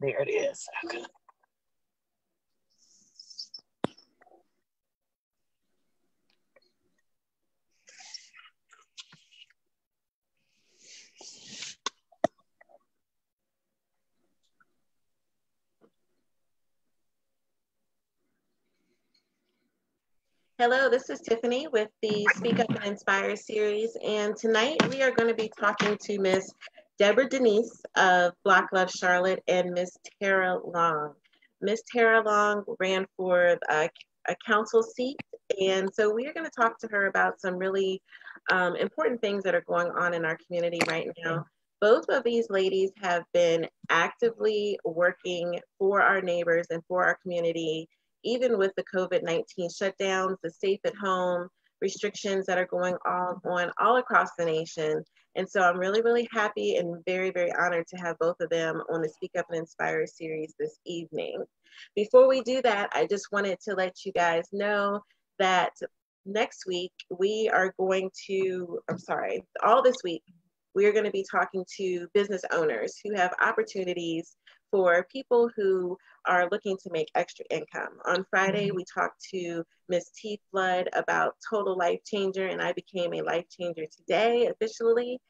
There it is. Okay. Hello, this is Tiffany with the Speak Up and Inspire series. And tonight we are going to be talking to Miss Deborah Denise of Block Love Charlotte and Miss Tera Long. Miss Tera Long ran for a, a, council seat. And so we are going to talk to her about some really um, important things that are going on in our community right now. Both of these ladies have been actively working for our neighbors and for our community even with the COVID 19 shutdowns, the safe at home restrictions that are going on, on all across the nation. And so I'm really, really happy and very, very honored to have both of them on the Speak Up and Inspire series this evening. Before we do that, I just wanted to let you guys know that next week we are going to, I'm sorry, all this week, we are going to be talking to business owners who have opportunities for people who are looking to make extra income. On Friday, mm-hmm. we talked to Miss T Flood about Total Life Changer, and I became a life changer today officially.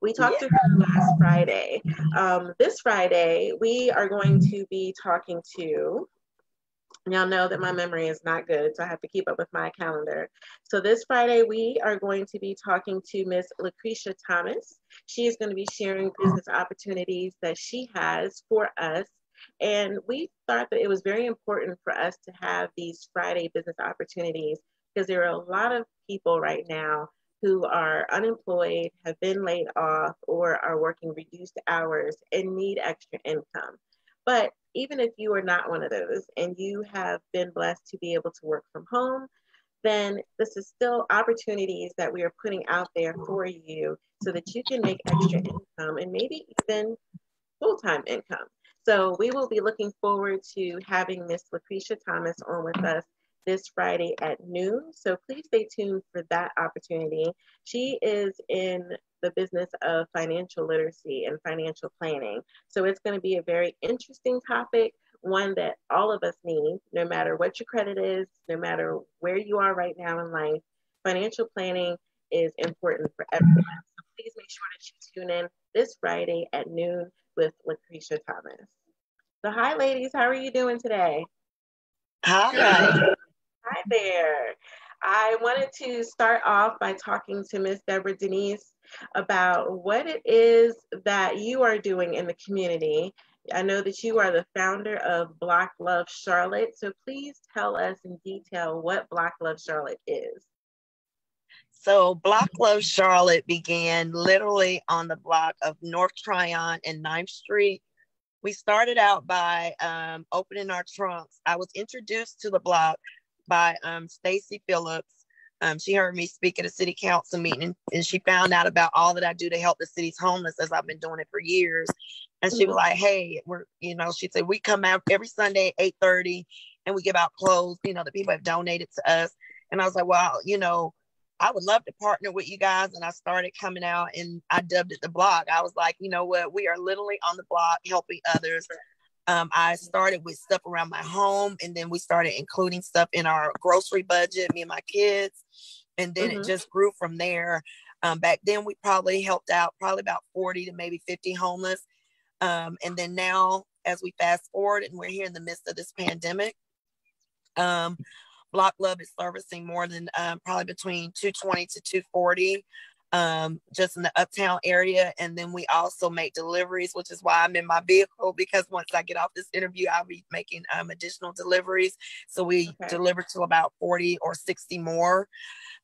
We talked yeah. to her last Friday. Um, this Friday, we are going to be talking to Y'all know that my mm-hmm. memory is not good, so I have to keep up with my calendar. So this Friday, we are going to be talking to Miss Lucretia Thomas. She is going to be sharing business opportunities that she has for us. And we thought that it was very important for us to have these Friday business opportunities because there are a lot of people right now who are unemployed, have been laid off, or are working reduced hours and need extra income. But even if you are not one of those and you have been blessed to be able to work from home, then this is still opportunities that we are putting out there for you so that you can make extra income and maybe even full-time income. So we will be looking forward to having Miss Lucretia Thomas on with us this Friday at noon. So please stay tuned for that opportunity. She is in the business of financial literacy and financial planning. So it's going to be a very interesting topic, one that all of us need, no matter what your credit is, no matter where you are right now in life. Financial planning is important for everyone. So please make sure that you tune in this Friday at noon with Lucretia Thomas. So, hi, ladies. How are you doing today? Hi. Hi there. I wanted to start off by talking to Miss Deborah Denise about what it is that you are doing in the community. I know that you are the founder of Block Love Charlotte, so please tell us in detail what Block Love Charlotte is. So, Block Love Charlotte began literally on the block of North Tryon and 9th Street. We started out by um, opening our trunks. I was introduced to the block by um, Stacy Phillips. Um, she heard me speak at a city council meeting and she found out about all that I do to help the city's homeless as I've been doing it for years. And she was like, Hey, we're, you know, she said, we come out every Sunday at 8 30 and we give out clothes, you know, that people have donated to us. And I was like, well, you know, I would love to partner with you guys. And I started coming out and I dubbed it the block. I was like, you know what, we are literally on the block helping others um, I started with stuff around my home, and then we started including stuff in our grocery budget, me and my kids, and then mm-hmm. it just grew from there. Um, back then, we probably helped out probably about 40 to maybe 50 homeless. Um, and then now, as we fast forward and we're here in the midst of this pandemic, um, Block Love is servicing more than um, probably between 220 to 240 um, just in the uptown area. And then we also make deliveries, which is why I'm in my vehicle because once I get off this interview, I'll be making um, additional deliveries. So we okay. deliver to about 40 or 60 more.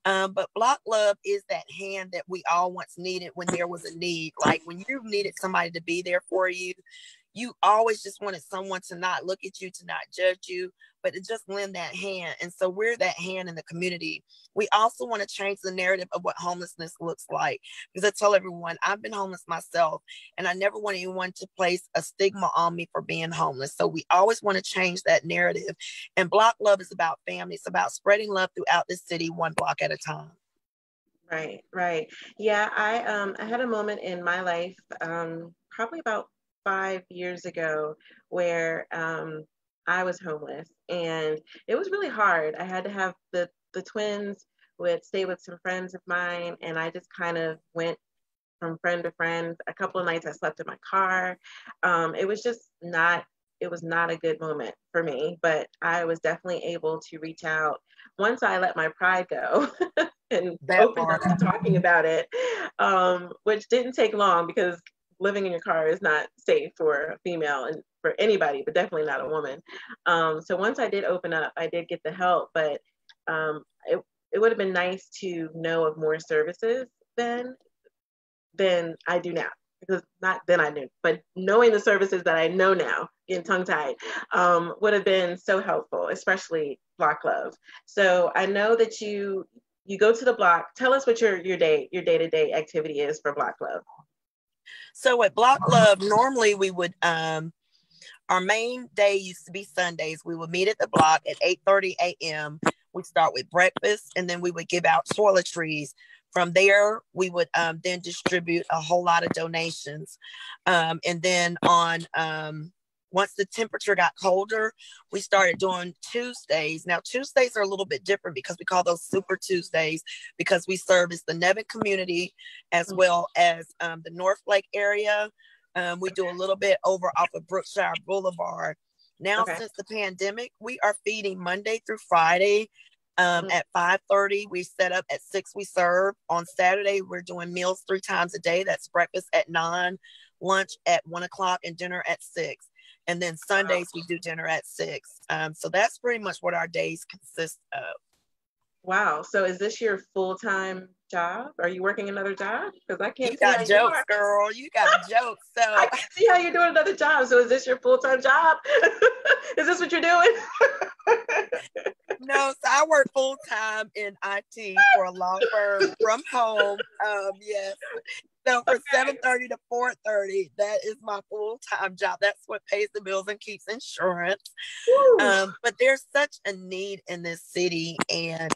Um, but Block Love is that hand that we all once needed when there was a need. Like when you needed somebody to be there for you, you always just wanted someone to not look at you, to not judge you, but to just lend that hand. And so we're that hand in the community. We also want to change the narrative of what homelessness looks like. Because I tell everyone, I've been homeless myself, and I never want anyone to place a stigma on me for being homeless. So we always want to change that narrative. And Block Love is about family, it's about spreading love throughout the city, one block at a time. Right, right. Yeah, I um I had a moment in my life, um, probably about five years ago where um, I was homeless and it was really hard. I had to have the, the twins would stay with some friends of mine and I just kind of went from friend to friend. A couple of nights I slept in my car. Um, it was just not it was not a good moment for me, but I was definitely able to reach out once I let my pride go and open up to talking about it, um, which didn't take long because living in your car is not safe for a female and for anybody, but definitely not a woman. Um, so once I did open up, I did get the help, but um, it, it would have been nice to know of more services then than I do now. Because not then I knew, but knowing the services that I know now, getting tongue tied, um, would have been so helpful, especially Block Love. So I know that you you go to the block. Tell us what your your day your day to day activity is for Block Love. So at Block Love, normally we would um our main day used to be Sundays. We would meet at the block at 8 30 a.m. We'd start with breakfast and then we would give out toiletries from there, we would um, then distribute a whole lot of donations. Um, and then on um, once the temperature got colder, we started doing Tuesdays. Now, Tuesdays are a little bit different because we call those Super Tuesdays because we service the Nevin community as mm. well as um, the North Lake area. Um, we do a little bit over off of Brookshire Boulevard. Now, okay. since the pandemic, we are feeding Monday through Friday um, mm-hmm. At 5:30, we set up. At six, we serve. On Saturday, we're doing meals three times a day. That's breakfast at nine, lunch at one o'clock, and dinner at six. And then Sundays, we do dinner at six. Um, so that's pretty much what our days consist of. Wow. So is this your full time job? Are you working another job? Because I can't. You got jokes, you girl. You got jokes. So I can see how you're doing another job. So is this your full time job? is this what you're doing? no, so I work full time in IT for a law firm from home. Um, yes. So seven okay. thirty to four thirty, that is my full time job. That's what pays the bills and keeps insurance. Um, but there's such a need in this city, and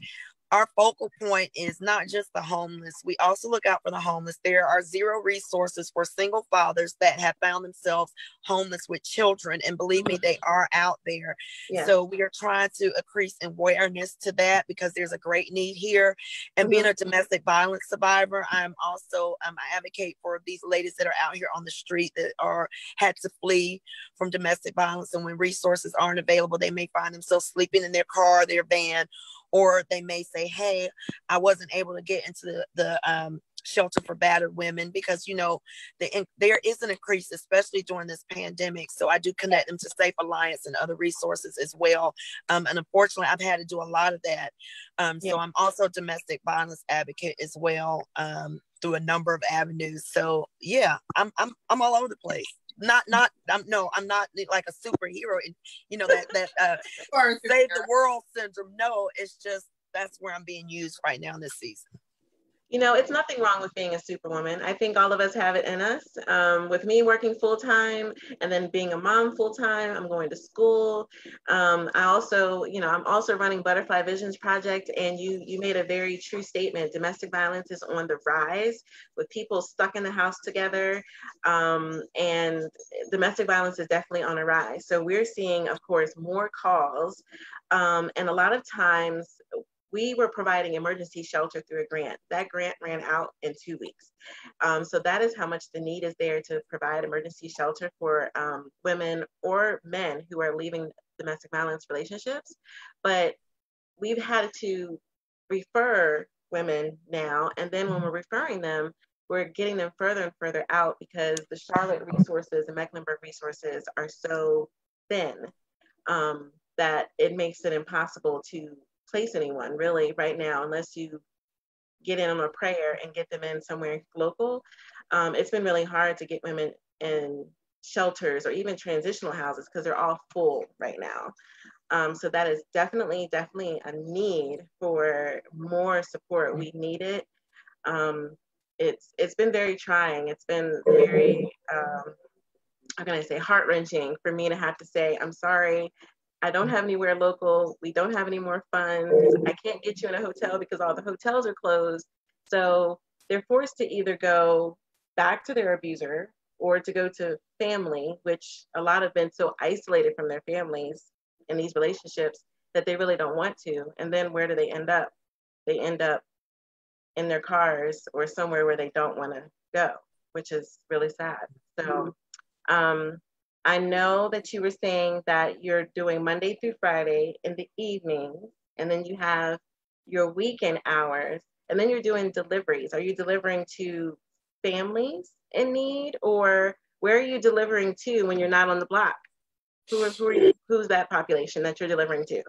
our focal point is not just the homeless. We also look out for the homeless. There are zero resources for single fathers that have found themselves homeless with children. And believe me, they are out there. Yeah. So we are trying to increase awareness to that because there's a great need here. And mm-hmm. being a domestic violence survivor, I'm also um, I advocate for these ladies that are out here on the street that are had to flee from domestic violence. And when resources aren't available, they may find themselves sleeping in their car, their van, or they may say, "Hey, I wasn't able to get into the the um, shelter for battered women because you know the, there is an increase, especially during this pandemic. So I do connect them to Safe Alliance and other resources as well. Um, and unfortunately, I've had to do a lot of that. Um, so yeah. I'm also a domestic violence advocate as well um, through a number of avenues. So yeah, I'm I'm I'm all over the place not not I'm no I'm not like a superhero and you know that that uh save the world syndrome. No it's just that's where I'm being used right now in this season you know, it's nothing wrong with being a superwoman. I think all of us have it in us. Um, with me working full time and then being a mom full time, I'm going to school. Um, I also, you know, I'm also running Butterfly Visions Project, and you you made a very true statement. Domestic violence is on the rise with people stuck in the house together, um, and domestic violence is definitely on a rise. So we're seeing, of course, more calls, um, and a lot of times we were providing emergency shelter through a grant. That grant ran out in two weeks. Um, so that is how much the need is there to provide emergency shelter for um, women or men who are leaving domestic violence relationships. But we've had to refer women now, and then when we're referring them, we're getting them further and further out because the Charlotte resources and Mecklenburg resources are so thin um, that it makes it impossible to place anyone really right now unless you get in on a prayer and get them in somewhere local. Um, it's been really hard to get women in shelters or even transitional houses because they're all full right now. Um, so that is definitely, definitely a need for more support. We need it. Um, it's it's been very trying. It's been very um, how can I say heart wrenching for me to have to say I'm sorry I don't have anywhere local. We don't have any more funds. I can't get you in a hotel because all the hotels are closed. So they're forced to either go back to their abuser or to go to family, which a lot have been so isolated from their families in these relationships that they really don't want to. And then where do they end up? They end up in their cars or somewhere where they don't want to go, which is really sad. So um, I know that you were saying that you're doing Monday through Friday in the evening, and then you have your weekend hours, and then you're doing deliveries. Are you delivering to families in need, or where are you delivering to when you're not on the block? Who who are you, who's that population that you're delivering to?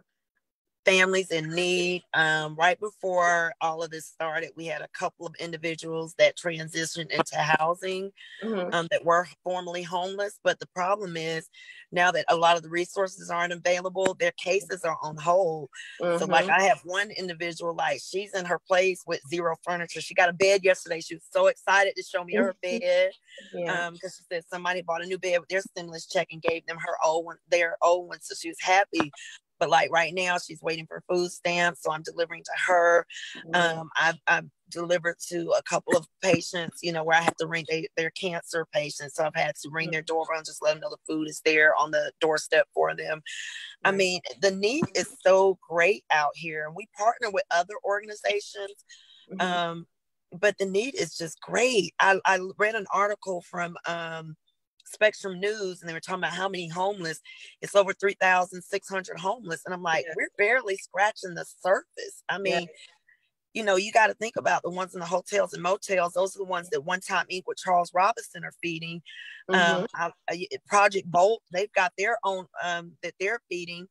Families in need. Um, right before all of this started, we had a couple of individuals that transitioned into housing mm-hmm. um, that were formerly homeless. But the problem is now that a lot of the resources aren't available, their cases are on hold. Mm-hmm. So, like, mm-hmm. I have one individual, like, she's in her place with zero furniture. She got a bed yesterday. She was so excited to show me her bed because yeah. um, she said somebody bought a new bed with their stimulus check and gave them her old one, their old one. So she was happy. But like right now, she's waiting for food stamps, so I'm delivering to her. Mm-hmm. Um, I've, I've delivered to a couple of patients, you know, where I have to ring they, they're cancer patients, so I've had to ring their mm-hmm. doorbell and just let them know the food is there on the doorstep for them. I mean, the need is so great out here, and we partner with other organizations. Mm-hmm. Um, but the need is just great. I, I read an article from um, Spectrum News and they were talking about how many homeless. It's over 3,600 homeless. And I'm like, yeah. we're barely scratching the surface. I mean, yeah. you know, you got to think about the ones in the hotels and motels. Those are the ones that one time Inc. with Charles Robinson are feeding. Mm-hmm. Um, I, I, Project Bolt, they've got their own um, that they're feeding.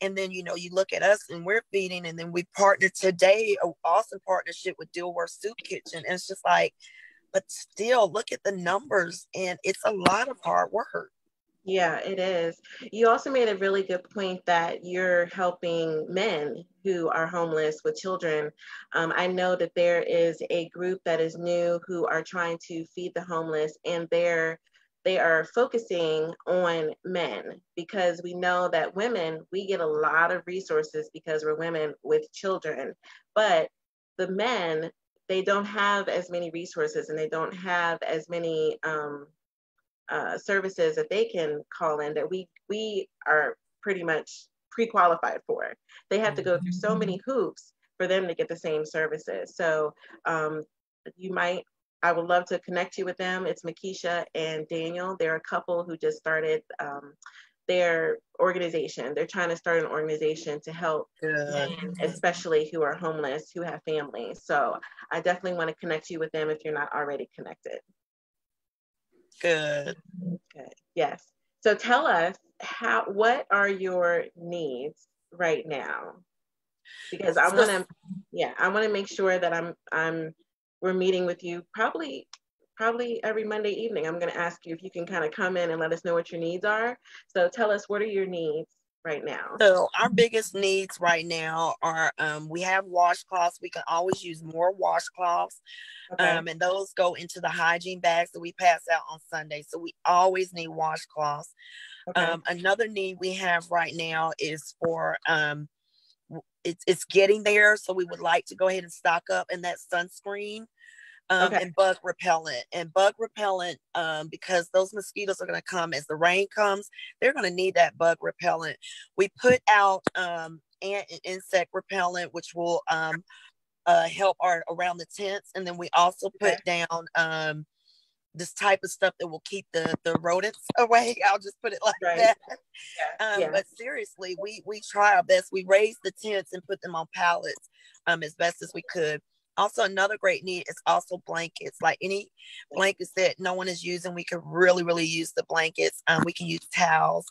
And then, you know, you look at us and we're feeding, and then we partnered today, an awesome partnership with Dilworth Soup Kitchen. And it's just like, but still look at the numbers and it's a lot of hard work. Yeah, it is. You also made a really good point that you're helping men who are homeless with children. Um, I know that there is a group that is new who are trying to feed the homeless, and they're they are focusing on men because we know that women we get a lot of resources because we're women with children, but the men they don't have as many resources and they don't have as many um, uh, services that they can call in that we we are pretty much pre-qualified for. They have to go through so many hoops for them to get the same services. So um, you might, I would love to connect you with them. It's Makisha and Daniel. They're a couple who just started um, their organization. They're trying to start an organization to help, men, especially who are homeless, who have families. So I definitely want to connect you with them if you're not already connected. Good. Good. Yes. So tell us how. What are your needs right now? Because I want to, yeah, I want to make sure that I'm, I'm, we're meeting with you probably probably every Monday evening, I'm going to ask you if you can kind of come in and let us know what your needs are. So tell us, what are your needs right now? So our biggest needs right now are um, we have washcloths. We can always use more washcloths. Okay. Um, and those go into the hygiene bags that we pass out on Sunday. So we always need washcloths. Okay. Um, another need we have right now is for um, it's, it's getting there. So we would like to go ahead and stock up in that sunscreen um, okay. and bug repellent. And bug repellent, um, because those mosquitoes are going to come as the rain comes, they're going to need that bug repellent. We put out um, ant and insect repellent, which will um, uh, help our around the tents, and then we also put okay. down um, this type of stuff that will keep the the rodents away. I'll just put it like right. that. Yeah. Um, yeah. But seriously, we we try our best. We raise the tents and put them on pallets um, as best as we could. Also, another great need is also blankets. Like any blankets that no one is using, we could really, really use the blankets. Um, we can use towels.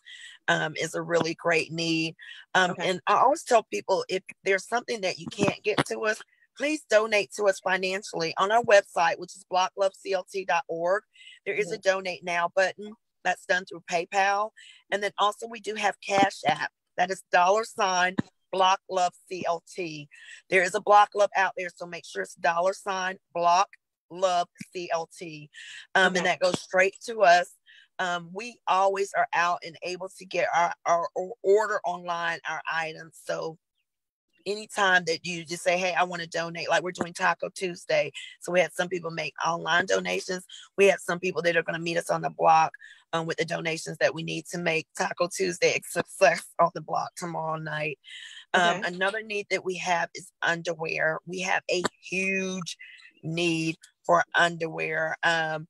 Um, is a really great need. Um, okay. And I always tell people if there's something that you can't get to us, please donate to us financially on our website, which is blockloveclt.org. There is a mm-hmm. donate now button that's done through PayPal. And then also we do have Cash App. That is dollar sign Block Love CLT. There is a Block Love out there, so make sure it's dollar sign Block Love CLT, um, okay. and that goes straight to us. Um, we always are out and able to get our, our order online our items. So anytime that you just say, Hey, I want to donate, like we're doing Taco Tuesday. So we had some people make online donations. We had some people that are going to meet us on the block um, with the donations that we need to make Taco Tuesday a success on the block tomorrow night. Um, okay. Another need that we have is underwear. We have a huge need for underwear. Um,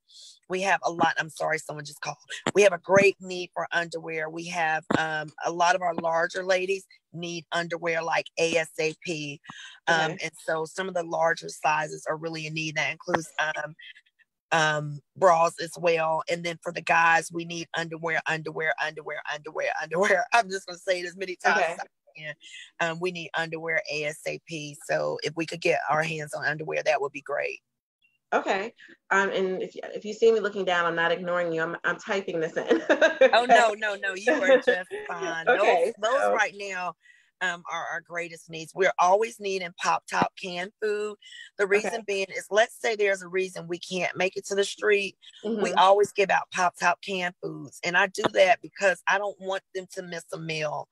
we have a lot. I'm sorry, someone just called. We have a great need for underwear. We have um, a lot of our larger ladies need underwear like ASAP. Um, okay. And so some of the larger sizes are really in need. That includes um, um, bras as well. And then for the guys, we need underwear, underwear, underwear, underwear, underwear. I'm just going to say it as many times okay. as I can. Um, we need underwear ASAP. So if we could get our hands on underwear, that would be great. Okay. Um, and if, if you see me looking down, I'm not ignoring you. I'm, I'm typing this in. oh, no, no, no. You are just fine. Okay. Those, those so. right now um, are our greatest needs. We're always needing pop top canned food. The reason okay. being is let's say there's a reason we can't make it to the street. Mm-hmm. We always give out pop top canned foods. And I do that because I don't want them to miss a meal.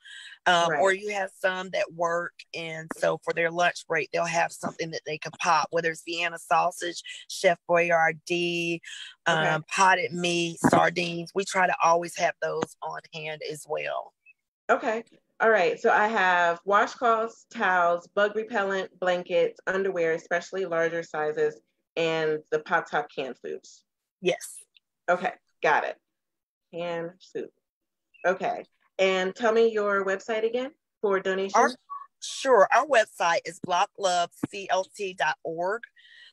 Um, right. Or you have some that work. And so for their lunch break, they'll have something that they can pop, whether it's Vienna sausage, Chef Boyardee, um, okay. potted meat, sardines. We try to always have those on hand as well. Okay. All right, so I have washcloths, towels, bug repellent, blankets, underwear, especially larger sizes, and the pop top canned foods. Yes. Okay, got it. Canned food. Okay, and tell me your website again for donations. Our, sure, our website is blockloveclt.org.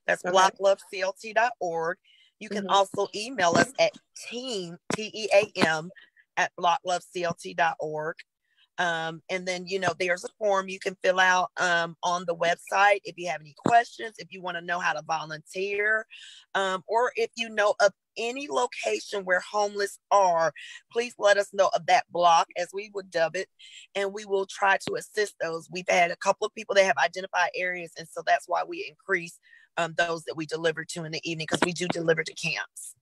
That's okay. blockloveclt.org. You can mm-hmm. also email us at team, T E A M, at blockloveclt.org. Um, and then, you know, there's a form you can fill out um, on the website if you have any questions, if you want to know how to volunteer, um, or if you know of any location where homeless are, please let us know of that block as we would dub it, and we will try to assist those. We've had a couple of people that have identified areas, and so that's why we increase um, those that we deliver to in the evening because we do deliver to camps.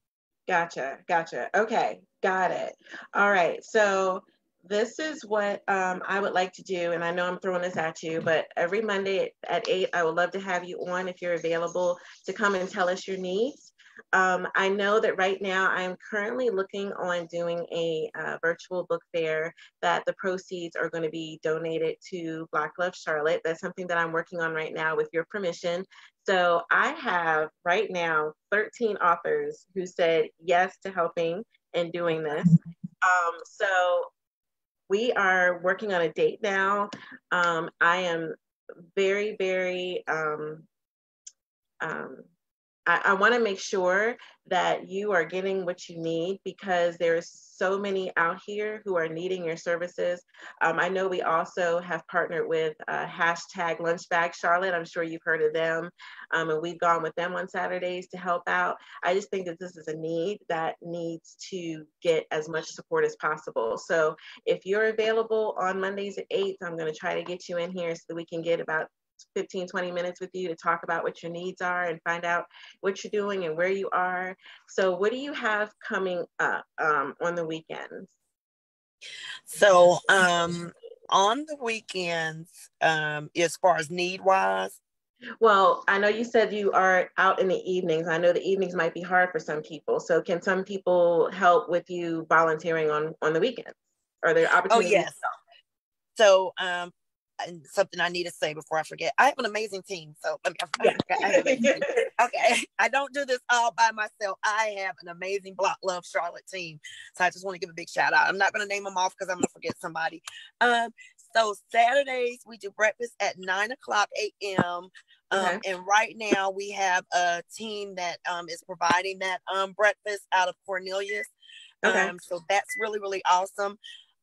Gotcha, gotcha. Okay, got it. All right, so this is what um, I would like to do, and I know I'm throwing this at you, but every Monday at 8, I would love to have you on if you're available to come and tell us your needs. Um, I know that right now I'm currently looking on doing a uh, virtual book fair that the proceeds are going to be donated to Block Love Charlotte. That's something that I'm working on right now with your permission. So I have right now 13 authors who said yes to helping and doing this. Um, so we are working on a date now. Um, I am very, very um, um, I, I want to make sure that you are getting what you need because there's so many out here who are needing your services. Um, I know we also have partnered with uh, hashtag Lunchbag Charlotte. I'm sure you've heard of them. Um, and we've gone with them on Saturdays to help out. I just think that this is a need that needs to get as much support as possible. So if you're available on Mondays at 8, I'm going to try to get you in here so that we can get about 15, 20 minutes with you to talk about what your needs are and find out what you're doing and where you are. So, what do you have coming up um, on the weekends? So, um, on the weekends, um, as far as need wise, well, I know you said you are out in the evenings. I know the evenings might be hard for some people. So, can some people help with you volunteering on on the weekends? Are there oh, opportunities? Oh yes. So, um, and something I need to say before I forget. I have an amazing team. So let me. Okay, okay, I don't do this all by myself. I have an amazing Block Love Charlotte team. So I just want to give a big shout out. I'm not going to name them off because I'm going to forget somebody. Um, so Saturdays we do breakfast at nine o'clock a.m. Um. And right now we have a team that um, is providing that um, breakfast out of Cornelius. Okay. Um, so that's really really awesome.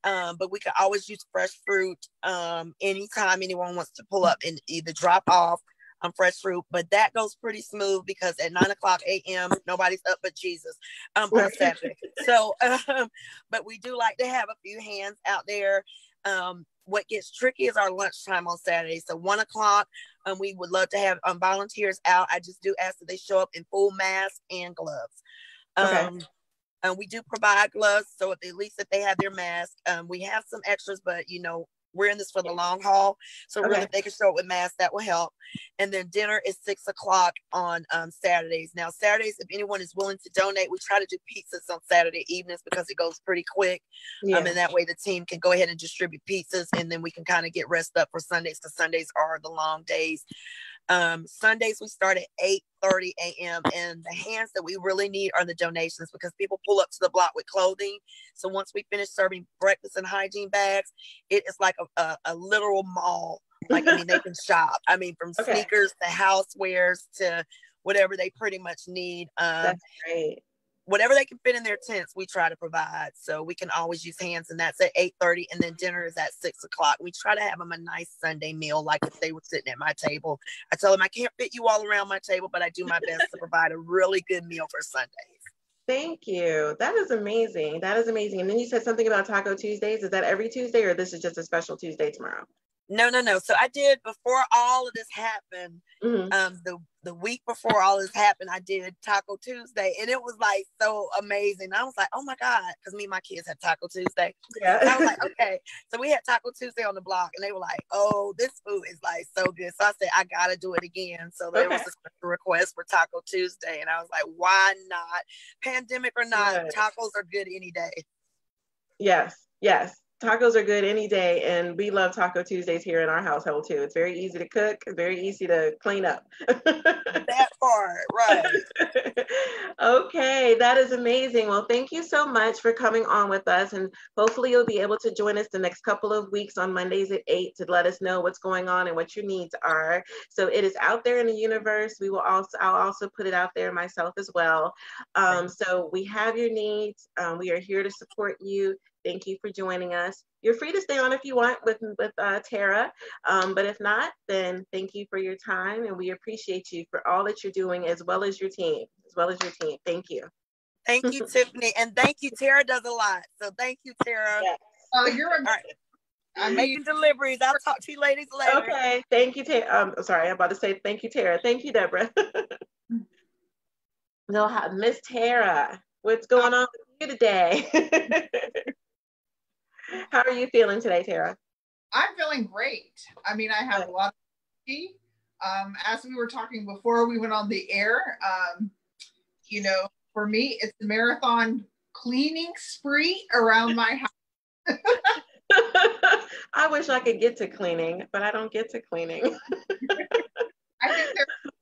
Um, but we can always use fresh fruit um, anytime anyone wants to pull up and either drop off um, fresh fruit. But that goes pretty smooth because at nine o'clock a.m. nobody's up but Jesus um, on Saturday. So, um, but we do like to have a few hands out there. Um, what gets tricky is our lunchtime on Saturday. So one o'clock, um, we would love to have um, volunteers out. I just do ask that they show up in full mask and gloves. Um, okay. Um, we do provide gloves, so at least if they have their mask, um, we have some extras, but you know, we're in this for the long haul. So Okay. really, if they can show up with masks, that will help. And then dinner is six o'clock on um, Saturdays. Now Saturdays, if anyone is willing to donate, we try to do pizzas on Saturday evenings because it goes pretty quick. Yeah. Um, and that way the team can go ahead and distribute pizzas, and then we can kind of get rest up for Sundays because Sundays are the long days. Um, Sundays we start at 8 30 a.m. and the hands that we really need are the donations because people pull up to the block with clothing. So once we finish serving breakfast and hygiene bags, it is like a, a, a literal mall. Like I mean, they can shop. I mean, from Okay. sneakers to housewares to whatever they pretty much need. Um, That's great. Whatever they can fit in their tents, we try to provide. So we can always use hands, and that's at eight thirty, and then dinner is at six o'clock. We try to have them a nice Sunday meal, like if they were sitting at my table. I tell them I can't fit you all around my table, but I do my best to provide a really good meal for Sundays. Thank you. That is amazing. That is amazing. And then you said something about Taco Tuesdays. Is that every Tuesday or this is just a special Tuesday tomorrow? No, no, no. So I did before all of this happened. Mhm. Um, the the week before all this happened, I did Taco Tuesday, and it was like so amazing. I was like, oh my god, because me and my kids had Taco Tuesday. Yeah. I was like, okay. So we had Taco Tuesday on the block, and they were like, oh, this food is like so good. So I said, I gotta do it again. So there was a request for Taco Tuesday, and I was like, why not? Pandemic or not, Yes. tacos are good any day. Yes, yes. Tacos are good any day, and we love Taco Tuesdays here in our household too. It's very easy to cook, very easy to clean up. That part, right? okay, that is amazing. Well, thank you so much for coming on with us, and hopefully you'll be able to join us the next couple of weeks on Mondays at eight to let us know what's going on and what your needs are. So it is out there in the universe. We will also, I'll also put it out there myself as well. Um, so we have your needs. Um, we are here to support you. Thank you for joining us. You're free to stay on if you want with with uh, Tera, um, but if not, then thank you for your time, and we appreciate you for all that you're doing, as well as your team, as well as your team. Thank you. Thank you, Tiffany, and thank you. Tera does a lot, so thank you, Tera. Yeah. Oh, you're a, All right, I mean, making deliveries. I'll talk to you ladies later. Okay, thank you, Tera. Um, sorry, I'm about to say thank you, Tera. Thank you, Deborah. They'll have Miss Tera. What's going on with you today? How are you feeling today, Tera? I'm feeling great. I mean, I have a lot of energy. Um, as we were talking before we went on the air, um, you know, for me, it's a marathon cleaning spree around my house. I wish I could get to cleaning, but I don't get to cleaning. I think there's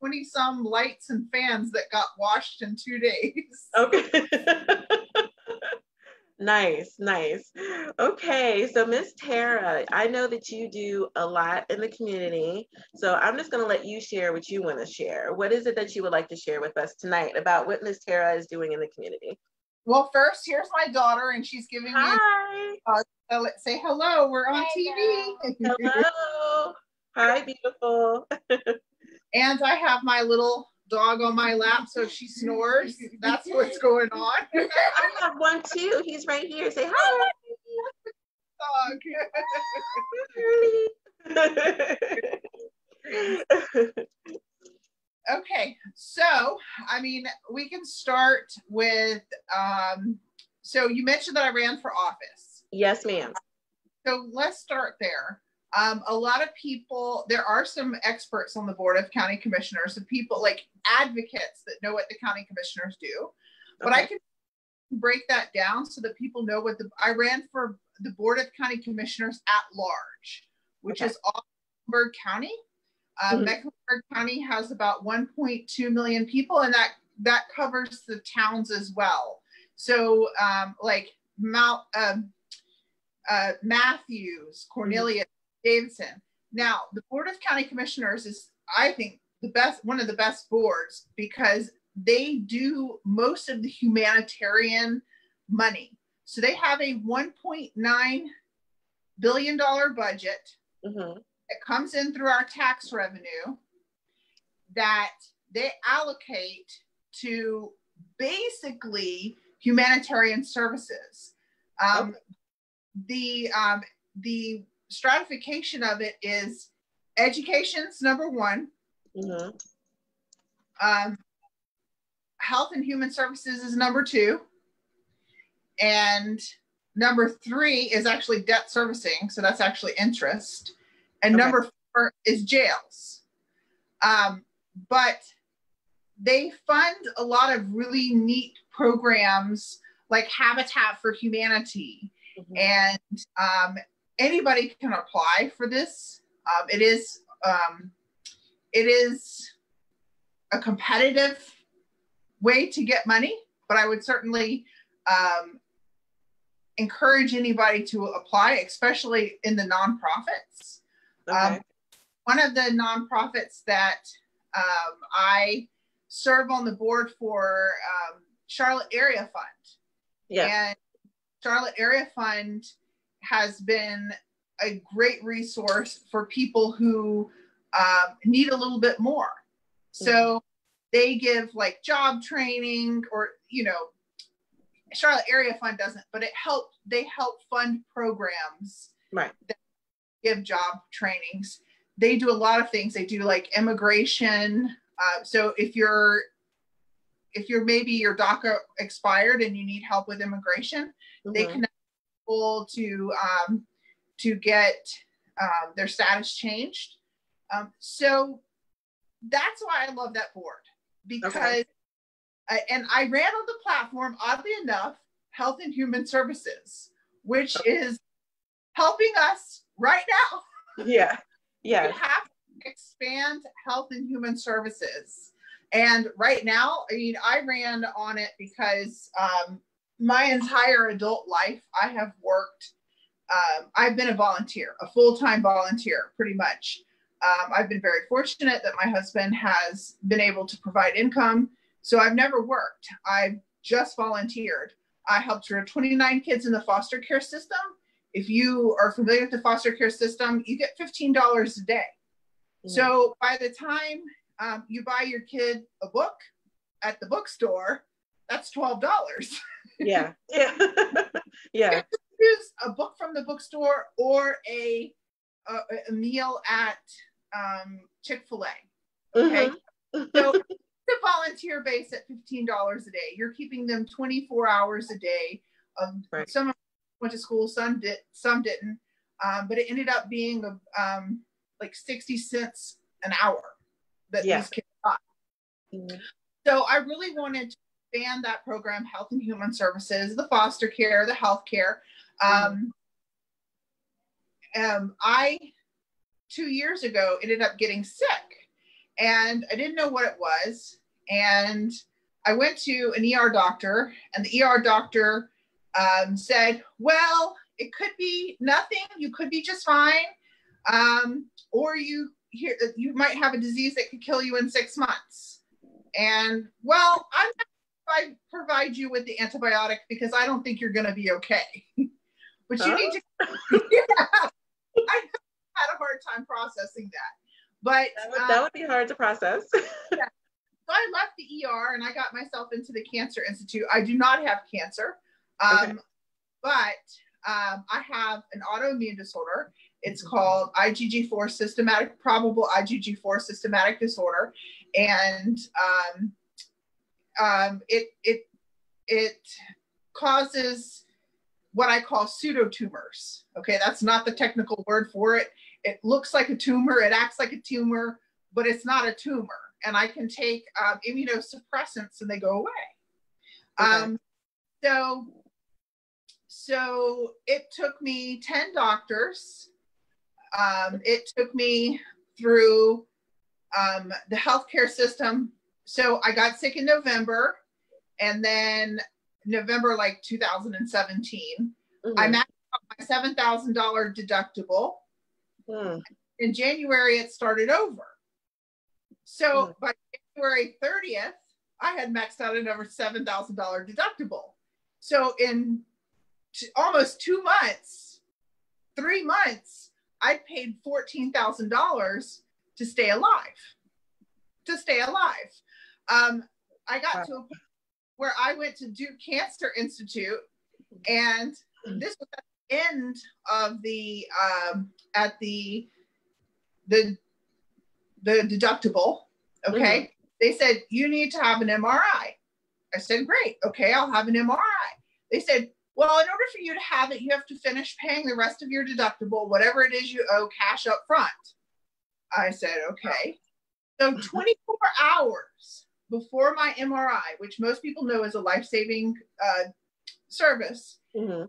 20 some lights and fans that got washed in two days. Okay. Nice, nice. Okay, so Miss Tera, I know that you do a lot in the community. So I'm just going to let you share what you want to share. What is it that you would like to share with us tonight about what Miss Tera is doing in the community? Well, first, here's my daughter, and she's giving me Hi. Uh, a let's say hello. We're on TV. Hello. Hi, beautiful. And I have my little dog on my lap, so she snores, that's what's going on. I have one too. He's right here. Say hi. Dog. Okay, so I mean, we can start with. Um, so you mentioned that I ran for office. yes, ma'am. So let's start there. Um, a lot of people, there are some experts on the board of county commissioners, and people like advocates that know what the county commissioners do. But I can break that down so that people know what the I ran for the board of county commissioners at large, which Okay. is all Mecklenburg County. Um, Mhm. Mecklenburg County has about 1.2 million people, and that that covers the towns as well. So, um, like Mount um, uh, Matthews, Cornelius, Davidson. Now, the Board of County Commissioners is, I think, the best one of the best boards because they do most of the humanitarian money. So they have a 1.9 billion dollar budget Mhm. that comes in through our tax revenue that they allocate to basically humanitarian services. Um, The um, the stratification of it is education's number one, Mhm. um, health and human services is number two, and number three is actually debt servicing, so that's actually interest, and Okay. number four is jails. Um, but they fund a lot of really neat programs like Habitat for Humanity, Mhm. and um, anybody can apply for this. Um, it is um, it is a competitive way to get money, but I would certainly um, encourage anybody to apply, especially in the nonprofits. Okay. Um, one of the nonprofits that um, I serve on the board for um, Charlotte Area Fund. yeah. And Charlotte Area Fund has been a great resource for people who um, need a little bit more. So they give like job training or, you know, Charlotte Area Fund doesn't, but it helps, they help fund programs Right. give job trainings. They do a lot of things. They do like immigration. Uh, so if you're if you're maybe your DACA expired and you need help with immigration, they Mhm. People to um, to get um, their status changed. Um, so that's why I love that board because, I, and I ran on the platform. Oddly enough, Health and Human Services, which is helping us right now. Yeah. We Yeah. have to expand Health and Human Services. And right now, I mean, I ran on it because um, my entire adult life, I have worked, um, I've been a volunteer, a full time volunteer, pretty much. Um, I've been very fortunate that my husband has been able to provide income. So I've never worked, I've just volunteered. I helped rear 29 kids in the foster care system. If you are familiar with the foster care system, you get $15 a day. So by the time um, you buy your kid a book at the bookstore, that's twelve dollars. yeah. Yeah. yeah. Choose a book from the bookstore or a a, a meal at um, Chick Fil A. Okay, Mhm. so the volunteer base at fifteen dollars a day. You're keeping them twenty four hours a day. Um, Right. Some went to school, some did, some didn't. Um, but it ended up being um, like sixty cents an hour that Yeah. these kids got. Mhm. So I really wanted to expand that program, Health and Human Services, the foster care, the health care. Um, um, I, two years ago, ended up getting sick and I didn't know what it was. And I went to an ER doctor, and the ER doctor um, said, Well, it could be nothing. You could be just fine. Um, or you here you might have a disease that could kill you in six months. And well, I'm not I provide you with the antibiotic because I don't think you're going to be okay. but you need to. yeah, I had a hard time processing that. But That would, um, that would be hard to process. so I left the ER and I got myself into the Cancer Institute. I do not have cancer, um, Okay. but um, I have an autoimmune disorder. It's Mhm. called IgG4 systematic, probable IgG4 systematic disorder, and um, it it it causes what I call pseudotumors. Okay, that's not the technical word for it. It looks like a tumor, it acts like a tumor, but it's not a tumor. And I can take um, immunosuppressants and they go away. Okay. Um, so, so it took me 10 doctors. Um, it took me through um, the healthcare system. So I got sick in November and then November like 2017. I Mhm. maxed out my $7,000 deductible. Mm. In January, it started over. So Hmm. by January 30th, I had maxed out another $7,000 deductible. So in t- almost two months, three months, I paid $14,000 to stay alive. To stay alive. Um, I got Wow. to a point where I went to Duke Cancer Institute, and this was at the end of the um, at the the the deductible. Okay, they said you need to have an MRI. I said, great. Okay, I'll have an MRI. They said well, in order for you to have it, you have to finish paying the rest of your deductible, whatever it is you owe cash up front. I said, okay. So 24 hours before my MRI, which most people know is a life saving uh, service, mm-hmm.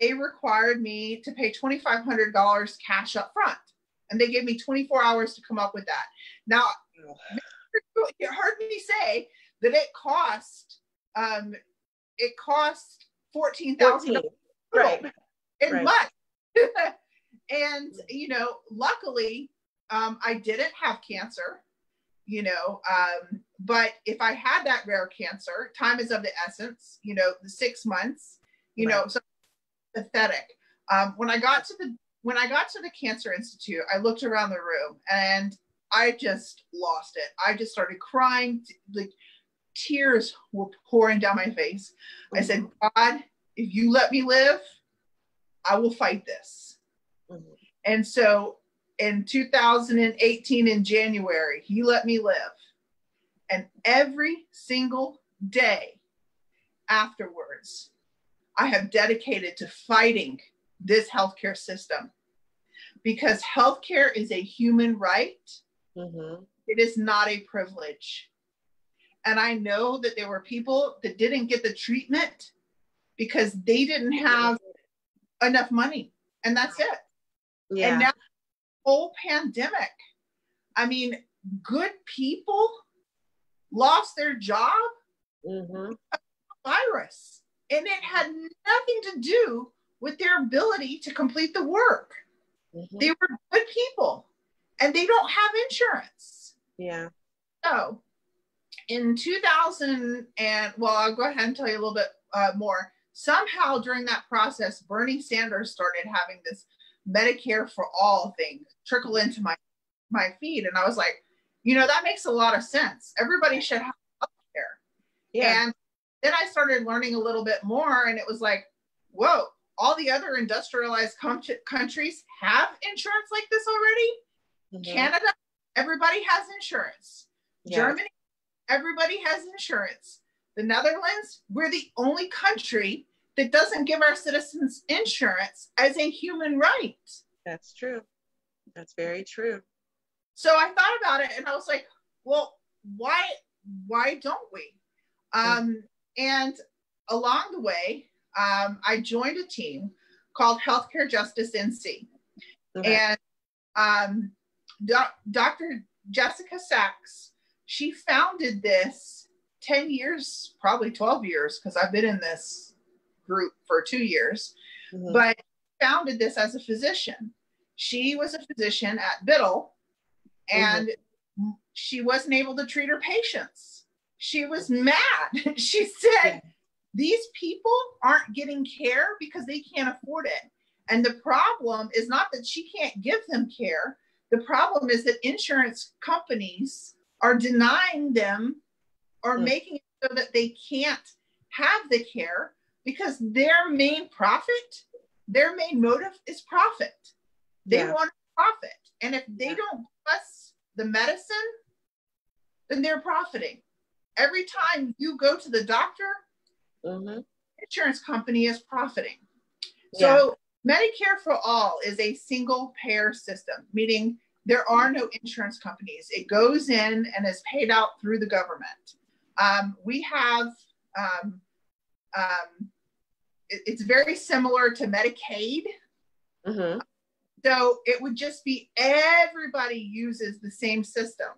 they required me to pay $2,500 cash up front. And they gave me 24 hours to come up with that. Now, you heard me say that it cost um, it cost fourteen thousand right in right. month. and you know, luckily, um, I didn't have cancer. You know, um, but if I had that rare cancer, time is of the essence. You know, the six months. You right. know, so pathetic. Um, when I got to the when I got to the Cancer Institute, I looked around the room and I just lost it. I just started crying, like tears were pouring down my face. I said, God, if you let me live, I will fight this. Mm-hmm. And so in 2018, in January, he let me live. And every single day afterwards, I have dedicated to fighting this healthcare system because healthcare is a human right. Mm-hmm. It is not a privilege. And I know that there were people that didn't get the treatment because they didn't have enough money. And that's it. Yeah. And now, whole pandemic. I mean, good people lost their job mm-hmm. virus. And it had nothing to do with their ability to complete the work. Mm-hmm. They were good people and they don't have insurance. Yeah. So in 2000 and well i'll go ahead and tell you a little bit uh, more somehow during that process bernie sanders started having this medicare for all thing trickle into my my feed and i was like you know that makes a lot of sense everybody should have health care yeah. and then i started learning a little bit more and it was like whoa all the other industrialized com- countries have insurance like this already mm-hmm. canada everybody has insurance yeah. germany everybody has insurance. The Netherlands, we're the only country that doesn't give our citizens insurance as a human right. That's true. That's very true. So I thought about it and I was like, well, why why don't we? Um, and along the way, um, I joined a team called Healthcare Justice NC. Okay. And um, Dr. Jessica Saxe she founded this 10 years, probably 12 years, because I've been in this group for two years, mm-hmm. but founded this as a physician. She was a physician at Biddle and mm-hmm. she wasn't able to treat her patients. She was mad. she said, These people aren't getting care because they can't afford it. And the problem is not that she can't give them care. The problem is that insurance companies are denying them or mm. making it so that they can't have the care because their main profit, their main motive is profit. They yeah. want profit. And if they yeah. don't trust the medicine, then they're profiting. Every time you go to the doctor, mm-hmm. insurance company is profiting. Yeah. So Medicare for all is a single payer system, meaning there are no insurance companies. It goes in and is paid out through the government. Um, we have, um, um, it, it's very similar to Medicaid. Mm-hmm. So it would just be everybody uses the same system.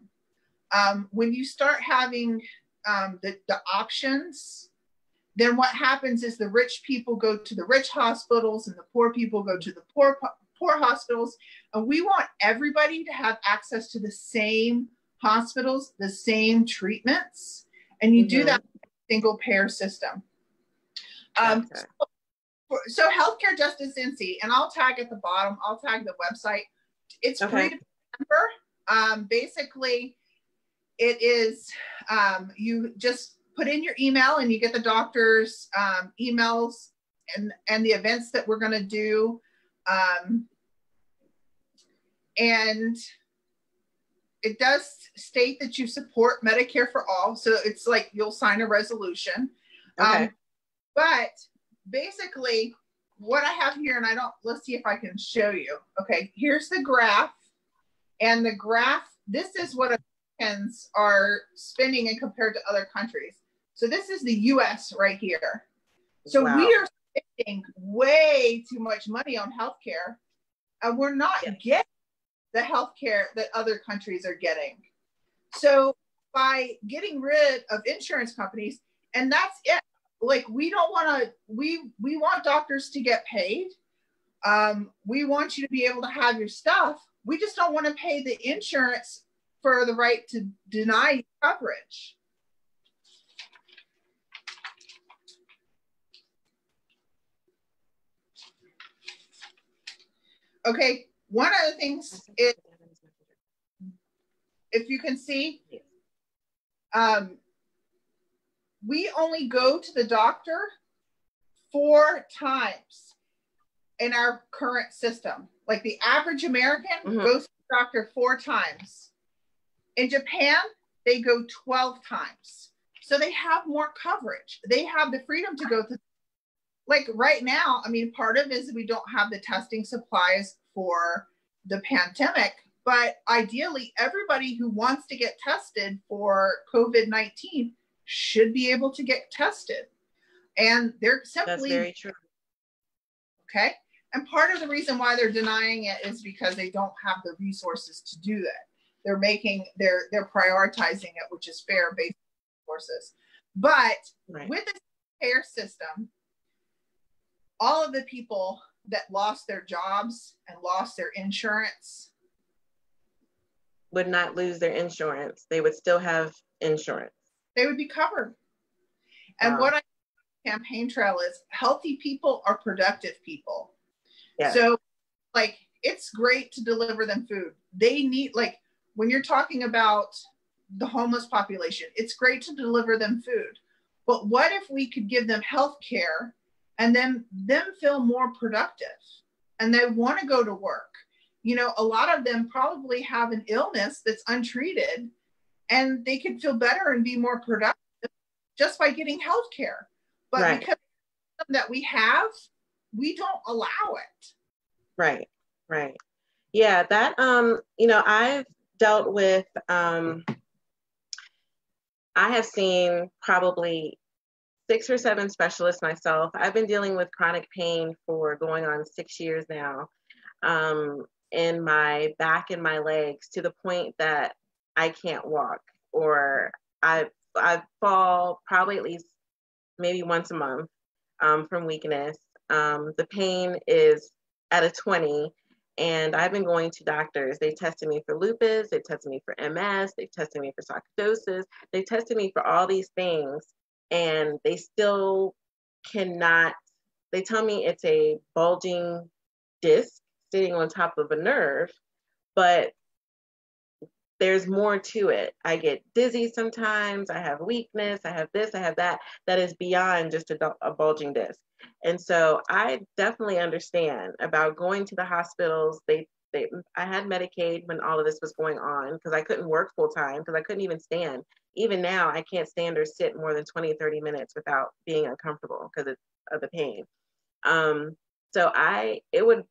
Um, when you start having um, the, the options, then what happens is the rich people go to the rich hospitals and the poor people go to the poor poor hospitals. And we want everybody to have access to the same hospitals, the same treatments. And you mm-hmm. do that single payer system. Um, okay. so, so, Healthcare Justice NC, and I'll tag at the bottom, I'll tag the website. It's okay. free to member. Um, basically, it is um, you just put in your email and you get the doctor's um, emails and and the events that we're going to do um, and it does state that you support Medicare for all. So it's like you'll sign a resolution. Okay. Um, but basically, what I have here, and I don't, let's see if I can show you. Okay, here's the graph. And the graph, this is what Americans are spending and compared to other countries. So this is the US right here. So wow. we are spending way too much money on healthcare, and we're not yeah. getting the healthcare that other countries are getting. So by getting rid of insurance companies, and that's it. Like we don't want to. We we want doctors to get paid. Um, we want you to be able to have your stuff. We just don't want to pay the insurance for the right to deny coverage. Okay, one of the things is, if you can see, um, we only go to the doctor four times in our current system. Like the average American mm-hmm. goes to the doctor four times. In Japan, they go 12 times. So they have more coverage. They have the freedom to go to like right now, I mean, part of is we don't have the testing supplies for the pandemic, but ideally, everybody who wants to get tested for COVID 19 should be able to get tested. And they're simply. That's very true. Okay. And part of the reason why they're denying it is because they don't have the resources to do that. They're making, they're, they're prioritizing it, which is fair based on resources. But right. with the care system, all of the people that lost their jobs and lost their insurance would not lose their insurance. They would still have insurance. They would be covered. And wow. what I campaign trail is healthy people are productive people. Yeah. So like it's great to deliver them food. They need like when you're talking about the homeless population, it's great to deliver them food. But what if we could give them health care and then them feel more productive and they want to go to work you know a lot of them probably have an illness that's untreated and they can feel better and be more productive just by getting health care but right. because that we have we don't allow it right right yeah that um you know i've dealt with um i have seen probably six or seven specialists myself. I've been dealing with chronic pain for going on six years now um, in my back and my legs to the point that I can't walk or I, I fall probably at least maybe once a month um, from weakness. Um, the pain is at a 20 and I've been going to doctors. They tested me for lupus, they tested me for MS, they tested me for sarcoidosis, they tested me for all these things and they still cannot they tell me it's a bulging disc sitting on top of a nerve but there's more to it. I get dizzy sometimes. I have weakness. I have this i have that that is beyond just a, a bulging disc. And so i definitely understand about going to the hospitals. They they, I had Medicaid when all of this was going on because I couldn't work full time because I couldn't even stand. Even now I can't stand or sit more than 20, 30 minutes without being uncomfortable because of the pain. Um, so I, it would,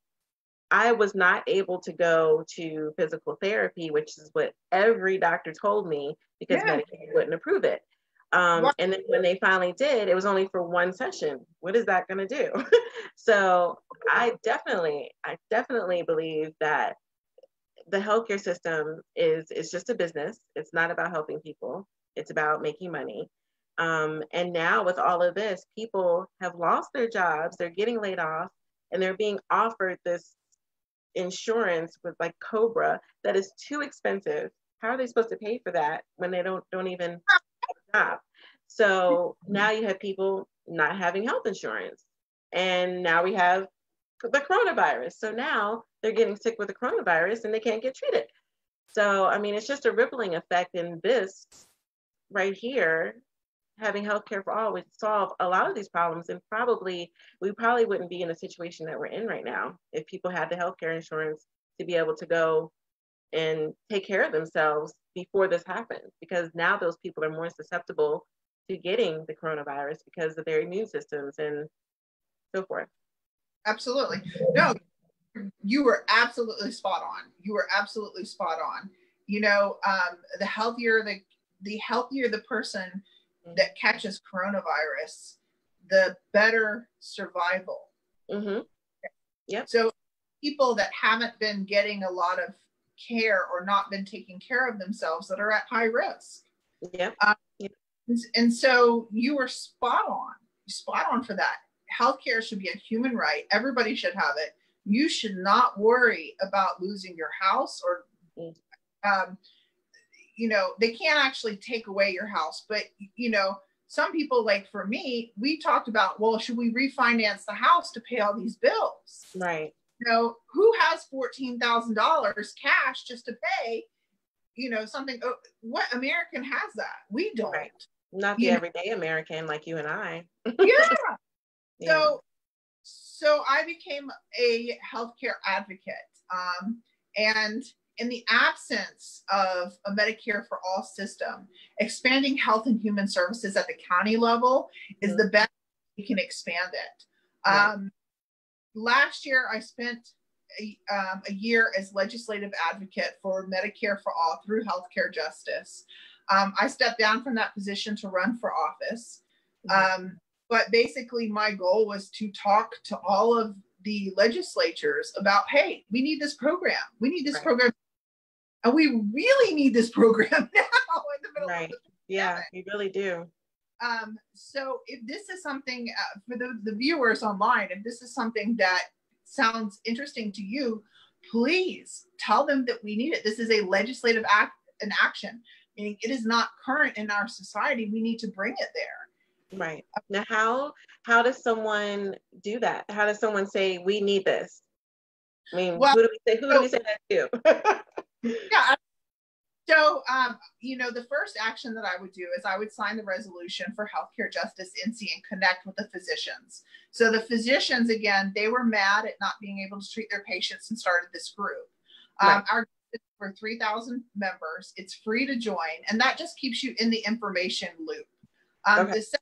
I was not able to go to physical therapy, which is what every doctor told me because yeah. Medicaid wouldn't approve it. Um, and then when they finally did, it was only for one session. What is that going to do? so I definitely, I definitely believe that the healthcare system is is just a business. It's not about helping people. It's about making money. Um, and now with all of this, people have lost their jobs. They're getting laid off, and they're being offered this insurance with like Cobra that is too expensive. How are they supposed to pay for that when they don't don't even job? So now you have people not having health insurance, and now we have the coronavirus. So now they're getting sick with the coronavirus and they can't get treated. So, I mean, it's just a rippling effect in this right here. Having healthcare for all would solve a lot of these problems, and probably we probably wouldn't be in the situation that we're in right now if people had the healthcare insurance to be able to go and take care of themselves before this happens. Because now those people are more susceptible to getting the coronavirus because of their immune systems and so forth. Absolutely. No, you were absolutely spot on. You were absolutely spot on. You know, um, the healthier the the healthier the person. That catches coronavirus, the better survival. Mm-hmm. Yep. So people that haven't been getting a lot of care or not been taking care of themselves that are at high risk. Yep. Um, yep. And, and so you were spot on, spot on for that. Healthcare should be a human right. Everybody should have it. You should not worry about losing your house or, mm. um, you know, they can't actually take away your house, but you know, some people like for me, we talked about, well, should we refinance the house to pay all these bills? Right. You know, who has fourteen thousand dollars cash just to pay? You know, something. Oh, what American has that? We don't. Right. Not the you everyday know? American like you and I. yeah. yeah. So, so I became a healthcare advocate, um, and in the absence of a Medicare for all system, expanding health and human services at the county level is mm-hmm. the best we can expand it. Um, last year, I spent a, um, a, year as legislative advocate for Medicare for all through healthcare justice. Um, I stepped down from that position to run for office. Mm-hmm. Um, but basically, my goal was to talk to all of the legislatures about hey, we need this program. We need this right. program and we really need this program now in the middle right. of the yeah we really do. Um, so if this is something uh, for the, the viewers online if this is something that sounds interesting to you please tell them that we need it. This is a legislative act an action meaning it is not current in our society. We need to bring it there. Right. Now how how does someone do that? How does someone say we need this i mean well, who do we say who so, do we say that to yeah. So, um, you know, the first action that I would do is I would sign the resolution for healthcare justice NC and connect with the physicians. So the physicians, again, they were mad at not being able to treat their patients and started this group. Um, right. Our for 3,000 members. It's free to join, and that just keeps you in the information loop. Um, okay. The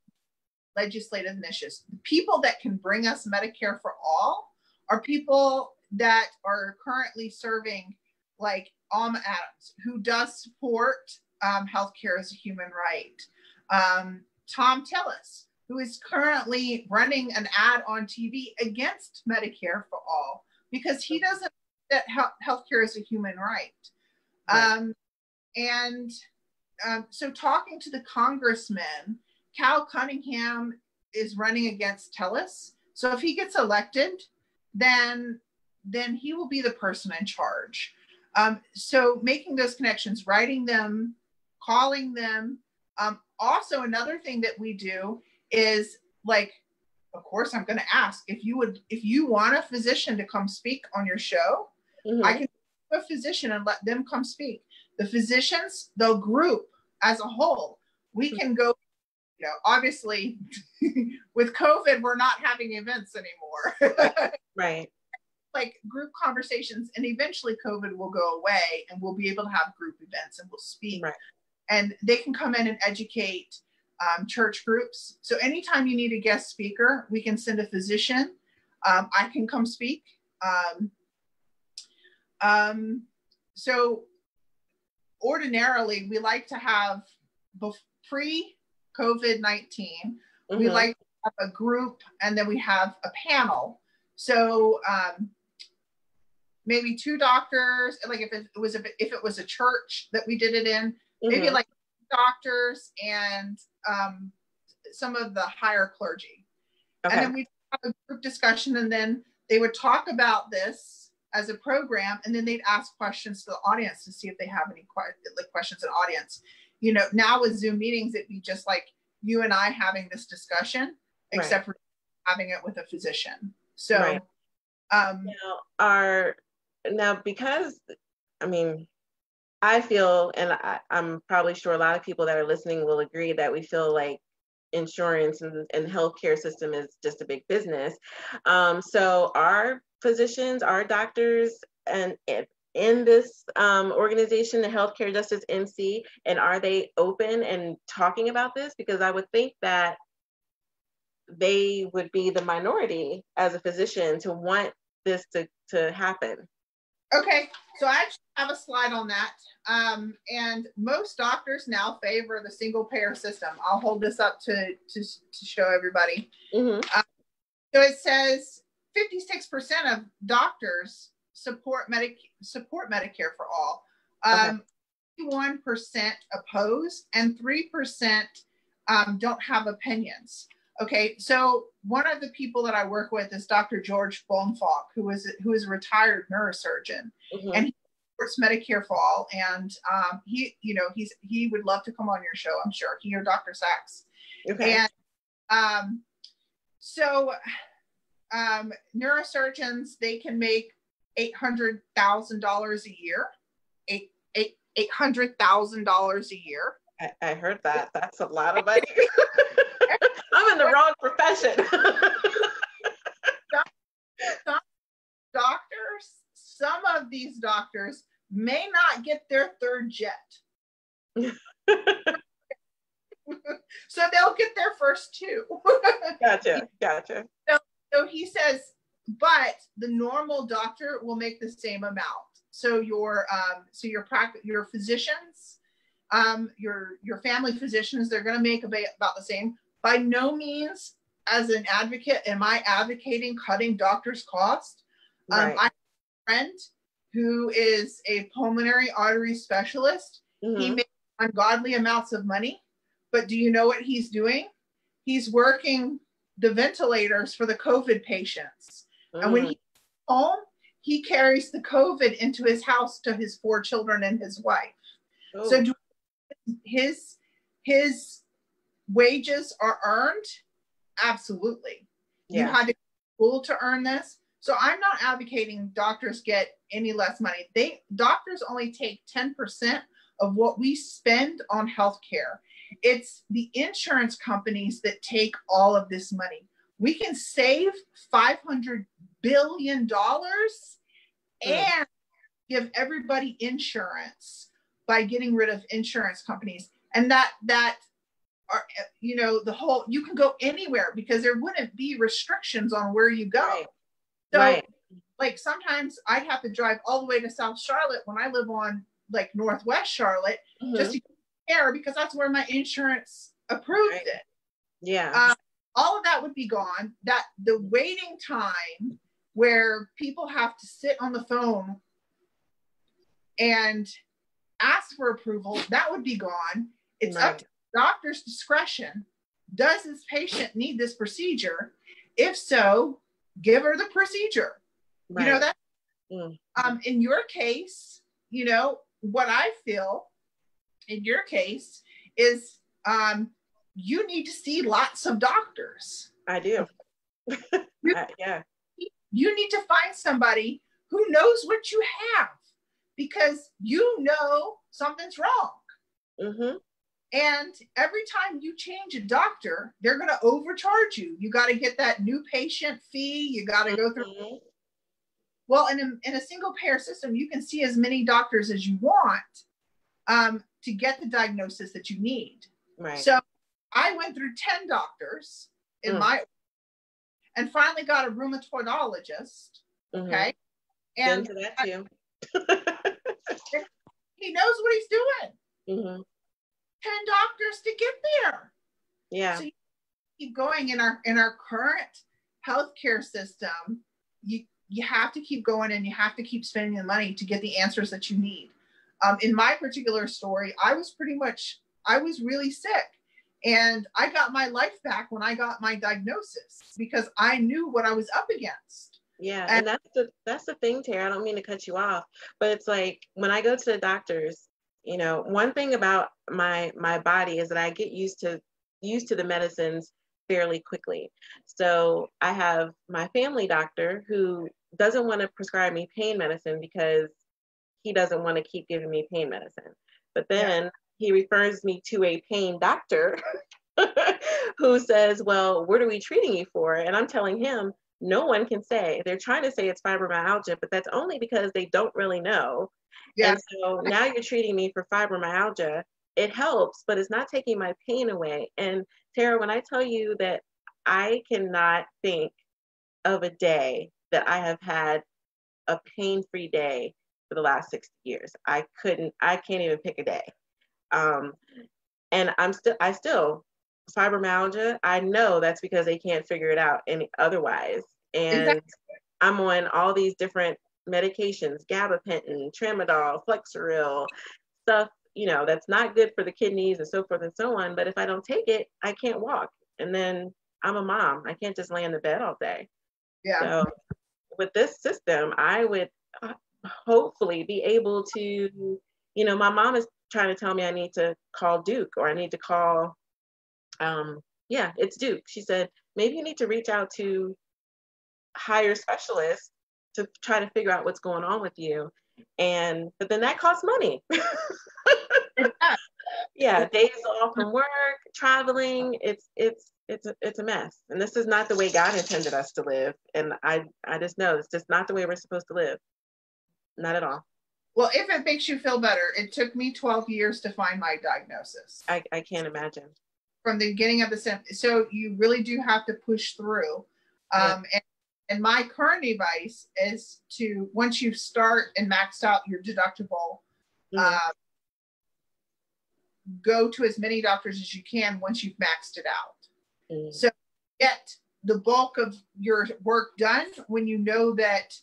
legislative initiatives, people that can bring us Medicare for all are people that are currently serving like Alma Adams, who does support um, healthcare as a human right. Um, Thom Tillis, who is currently running an ad on TV against Medicare for all because he doesn't that healthcare is a human right. right. Um, and um, so, talking to the congressman, Cal Cunningham is running against Tillis. So, if he gets elected, then then he will be the person in charge. Um, so making those connections, writing them, calling them. Um, also, another thing that we do is like, of course, I'm going to ask if you would, if you want a physician to come speak on your show, mm-hmm. I can a physician and let them come speak. The physicians, the group as a whole, we mm-hmm. can go. You know, obviously, with COVID, we're not having events anymore. right like group conversations and eventually covid will go away and we'll be able to have group events and we'll speak. Right. and they can come in and educate um, church groups. So anytime you need a guest speaker we can send a physician. Um, i can come speak. Um, um so ordinarily we like to have pre covid-19 mm-hmm. we like to have a group and then we have a panel. So um, maybe two doctors like if it was if it was a church that we did it in mm-hmm. maybe like doctors and um, some of the higher clergy okay. and then we have a group discussion and then they would talk about this as a program and then they'd ask questions to the audience to see if they have any like questions in audience you know now with zoom meetings it'd be just like you and i having this discussion except right. for having it with a physician so right. um now are now because I mean, I feel, and I, am probably sure a lot of people that are listening will agree that we feel like insurance and, and healthcare system is just a big business. Um, so our physicians, our doctors, and in this um, organization, the Healthcare Justice NC, and are they open and talking about this? Because I would think that they would be the minority as a physician to want this to, to happen. Okay, so I actually have a slide on that. Um, and most doctors now favor the single payer system. I'll hold this up to, to, to show everybody. Mm-hmm. Uh, so it says 56% of doctors support, Medic- support Medicare for all. Um, okay. 51% oppose and 3% um, don't have opinions. Okay, so one of the people that I work with is Dr. George Bonfalk, who is who is a retired neurosurgeon, mm-hmm. and he supports Medicare for all. And um, he, you know, he's he would love to come on your show. I'm sure he or Dr. Saxe. Okay. And um, so um, neurosurgeons they can make eight hundred thousand dollars a year, eight eight eight hundred thousand dollars a year. I, I heard that. That's a lot of money. In the wrong profession. doctors, some of these doctors may not get their third jet. so they'll get their first two. gotcha, gotcha. So, so he says, but the normal doctor will make the same amount. So your um, so your practice your physicians, um, your your family physicians, they're going to make about, about the same by no means as an advocate am I advocating cutting doctors' cost. Um, right. Um, I have a friend who is a pulmonary artery specialist. Mm-hmm. He makes ungodly amounts of money, but do you know what he's doing? He's working the ventilators for the COVID patients. Mm. And when mm. he's home, he carries the COVID into his house to his four children and his wife. Oh. So do his his wages are earned absolutely. Yeah. you had to school to earn this. So i'm not advocating doctors get any less money. They doctors only take 10% of what we spend on healthcare. It's the insurance companies that take all of this money. We can save 500 billion dollars mm. and give everybody insurance by getting rid of insurance companies. And that that you know, the whole, you can go anywhere because there wouldn't be restrictions on where you go. Right. So, right. like, sometimes I'd have to drive all the way to South Charlotte when I live on like Northwest Charlotte mm-hmm. just to care because that's where my insurance approved right. it. Yeah. Uh, all of that would be gone. That the waiting time where people have to sit on the phone and ask for approval, that would be gone. It's right. up to doctor's discretion. Does this patient need this procedure? If so, give her the procedure. Right. You know that. Mm. Um, in your case, you know what I feel. In your case, is um, you need to see lots of doctors. I do. you, uh, yeah. You need to find somebody who knows what you have because you know something's wrong. Mm-hmm. And every time you change a doctor, they're going to overcharge you. You got to get that new patient fee. You got to go through. Mm-hmm. Well, in a, in a single payer system, you can see as many doctors as you want um, to get the diagnosis that you need. Right. So I went through 10 doctors in mm. my and finally got a rheumatologist. Mm-hmm. Okay. And that too. he knows what he's doing. Mm-hmm. 10 doctors to get there. Yeah. So you keep going in our in our current healthcare system, you you have to keep going and you have to keep spending the money to get the answers that you need. Um, in my particular story, I was pretty much I was really sick. And I got my life back when I got my diagnosis because I knew what I was up against. Yeah, and, and that's the that's the thing, Tera. I don't mean to cut you off, but it's like when I go to the doctors, you know one thing about my my body is that i get used to used to the medicines fairly quickly. So i have my family doctor who doesn't want to prescribe me pain medicine because he doesn't want to keep giving me pain medicine. But then yeah. he refers me to a pain doctor who says well what are we treating you for? And i'm telling him no one can say. They're trying to say it's fibromyalgia but that's only because they don't really know yeah. And so now you're treating me for fibromyalgia. It helps, but it's not taking my pain away. And Tera, when I tell you that I cannot think of a day that I have had a pain-free day for the last 60 years. I couldn't, I can't even pick a day. Um, and I'm still, I still, fibromyalgia, I know that's because they can't figure it out any otherwise. And exactly. I'm on all these different medications, gabapentin, tramadol, flexeril, stuff, you know, that's not good for the kidneys and so forth and so on. But if I don't take it, I can't walk. And then I'm a mom. I can't just lay in the bed all day. Yeah. So with this system, I would uh, hopefully be able to, you know, my mom is trying to tell me I need to call Duke or I need to call, um, yeah, it's Duke. She said, maybe you need to reach out to higher specialists to try to figure out what's going on with you. And, but then that costs money. yeah, days off from work, traveling, it's, it's, it's a, it's a mess. And this is not the way God intended us to live. And I, I just know it's just not the way we're supposed to live. Not at all. Well, if it makes you feel better, it took me 12 years to find my diagnosis. I, I can't imagine. From the beginning of the symptoms. So you really do have to push through. Um, yeah. and, and my current advice is to, once you start and maxed out your deductible, mm-hmm. uh, go to as many doctors as you can once you've maxed it out. Mm-hmm. So get the bulk of your work done when you know that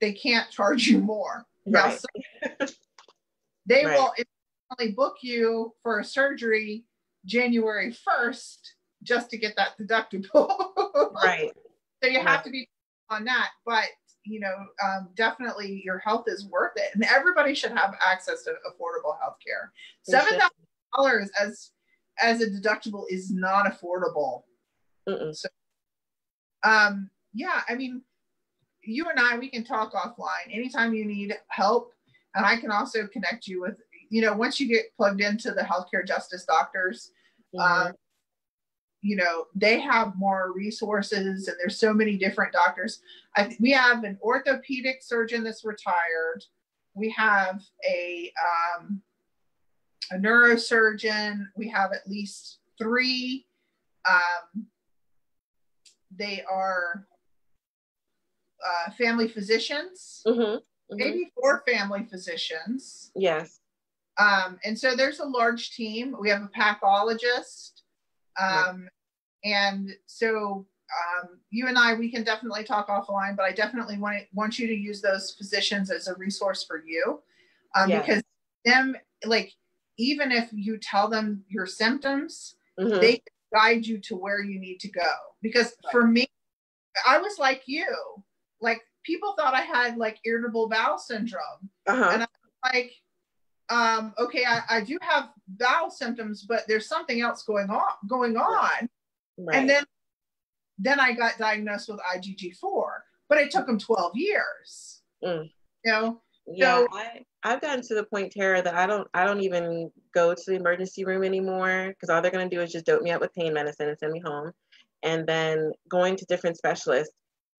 they can't charge you more. Right. Now, so they right. will only book you for a surgery January 1st just to get that deductible. right. So you right. have to be on that. But you know, um, definitely your health is worth it, and everybody should have access to affordable health care. Seven thousand dollars as as a deductible is not affordable. Mm-mm. So, um, yeah, I mean, you and I, we can talk offline anytime you need help. And I can also connect you with, you know, once you get plugged into the healthcare justice doctors, mm-hmm. um, you know, they have more resources and there's so many different doctors. I, we have an orthopedic surgeon that's retired. We have a, um, a neurosurgeon. We have at least three. Um, they are uh, family physicians, mm-hmm, mm-hmm. maybe four family physicians. Yes. Um, and so there's a large team. We have a pathologist. Um, And so um, you and I, we can definitely talk offline, but I definitely want, want you to use those physicians as a resource for you um, yes. because them, like, even if you tell them your symptoms, mm-hmm. they guide you to where you need to go. Because right. for me, I was like you like people thought I had like irritable bowel syndrome. Uh-huh. And I'm like, um, okay, I, I do have bowel symptoms, but there's something else going on going on. Right. And then then I got diagnosed with IgG4, but it took them 12 years. Mm. You know? Yeah, so, I, I've gotten to the point, Tera, that I don't I don't even go to the emergency room anymore because all they're gonna do is just dope me up with pain medicine and send me home. And then going to different specialists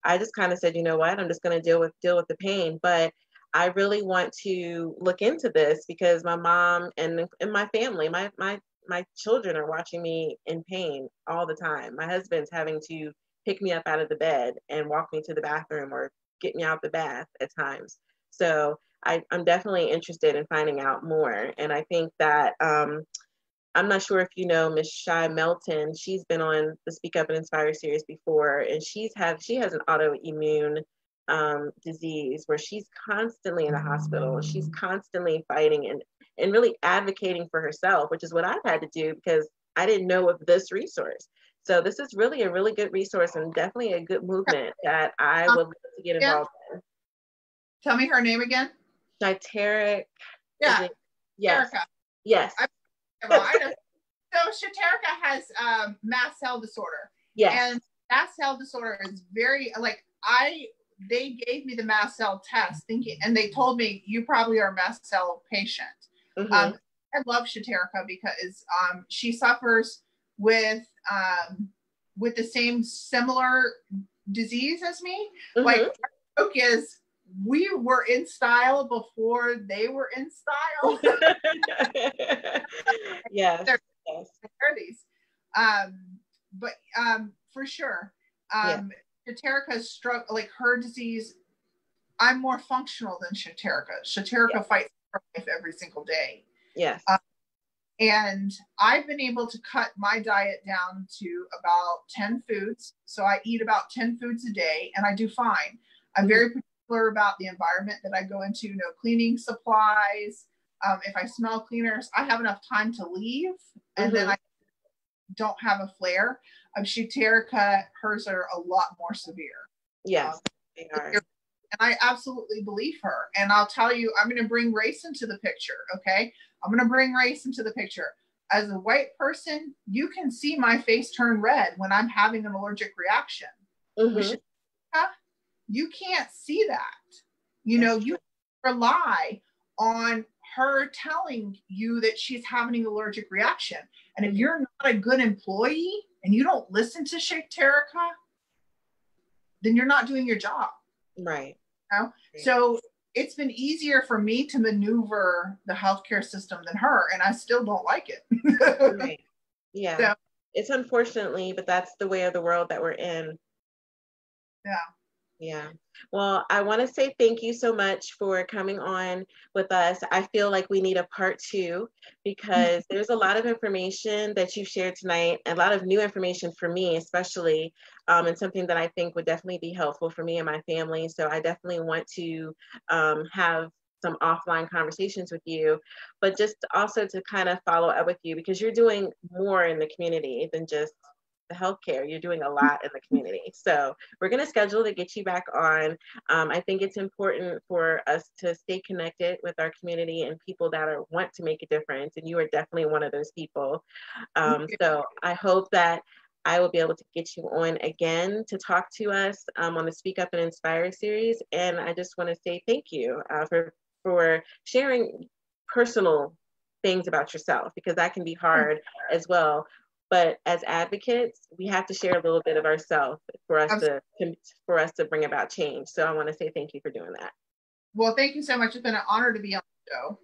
I just kind of said, you know what, I'm just going to deal with deal with the pain. But I really want to look into this because my mom and and my family, my my my children are watching me in pain all the time. My husband's having to pick me up out of the bed and walk me to the bathroom or get me out the bath at times. So I, am definitely interested in finding out more. And I think that um, I'm not sure if you know Miss Shy Melton. She's been on the Speak Up and Inspire series before, and she's have she has an autoimmune um, disease where she's constantly in the hospital. She's constantly fighting and and really advocating for herself, which is what I've had to do because I didn't know of this resource. So this is really a really good resource and definitely a good movement that I um, would love to get involved yeah. in. Tell me her name again. Shyteric. Yeah. Yes. Erica. Yes. I well, I know. So Shaterica has um, mast cell disorder. Yeah. And mast cell disorder is very like I they gave me the mast cell test thinking and they told me you probably are a mast cell patient. Mm-hmm. Um, I love Shaterica because um, she suffers with um, with the same similar disease as me. Mm-hmm. Like joke is we were in style before they were in style. yes. yes. These. Um, but um, for sure. Um, yeah. Shaterica's struggle, like her disease. I'm more functional than Shaterica. Shaterica yeah. fights life every single day. Yes. Um, and I've been able to cut my diet down to about 10 foods. So I eat about 10 foods a day and I do fine. I'm mm-hmm. very particular about the environment that I go into, no cleaning supplies. Um, if I smell cleaners, I have enough time to leave and mm-hmm. then I don't have a flare. Of Shaterica, hers are a lot more severe. Yes, um, they are. And I absolutely believe her. And I'll tell you, I'm going to bring race into the picture. Okay. I'm going to bring race into the picture. As a white person, you can see my face turn red when I'm having an allergic reaction. Mm-hmm. You can't see that. You know, you rely on her telling you that she's having an allergic reaction. And if you're not a good employee and you don't listen to Shaterica, then you're not doing your job. Right. You know? So it's been easier for me to maneuver the healthcare system than her, and I still don't like it. right. Yeah. So, it's unfortunately, but that's the way of the world that we're in. Yeah. Yeah. Well, I want to say thank you so much for coming on with us. I feel like we need a part two because there's a lot of information that you shared tonight, a lot of new information for me, especially, um, and something that I think would definitely be helpful for me and my family. So I definitely want to um, have some offline conversations with you, but just also to kind of follow up with you because you're doing more in the community than just healthcare. You're doing a lot in the community. So we're going to schedule to get you back on. Um, I think it's important for us to stay connected with our community and people that are want to make a difference. And you are definitely one of those people. Um, so I hope that I will be able to get you on again to talk to us um, on the Speak Up and Inspire series. And I just want to say thank you uh, for for sharing personal things about yourself because that can be hard as well but as advocates we have to share a little bit of ourselves for us to for us to bring about change so i want to say thank you for doing that well thank you so much it's been an honor to be on the show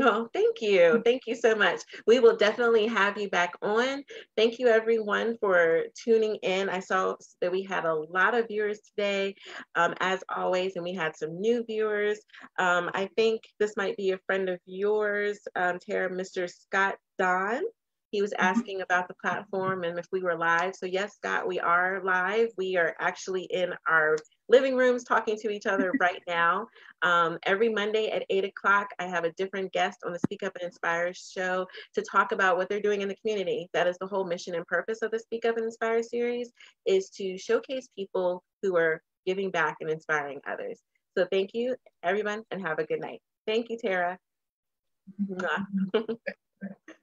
Oh, thank you. Thank you so much. We will definitely have you back on. Thank you, everyone, for tuning in. I saw that we had a lot of viewers today, um, as always, and we had some new viewers. Um, I think this might be a friend of yours, um, Tera, Mr. Scott Don. He was mm-hmm. asking about the platform and if we were live. So yes, Scott, we are live. We are actually in our living rooms talking to each other right now. Um, every Monday at eight o'clock, I have a different guest on the Speak Up and Inspire show to talk about what they're doing in the community. That is the whole mission and purpose of the Speak Up and Inspire series is to showcase people who are giving back and inspiring others. So thank you, everyone, and have a good night. Thank you, Tera.